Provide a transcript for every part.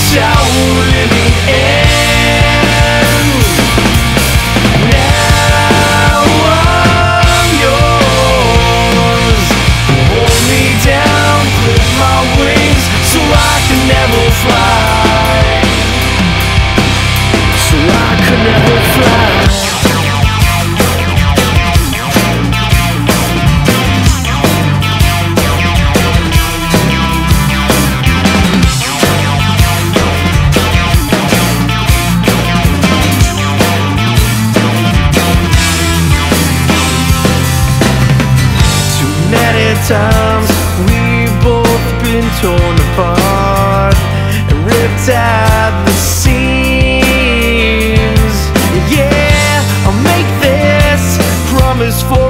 笑脸迎 times We've both been torn apart And ripped at the seams. Yeah, I'll make this promise for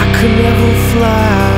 I could never fly.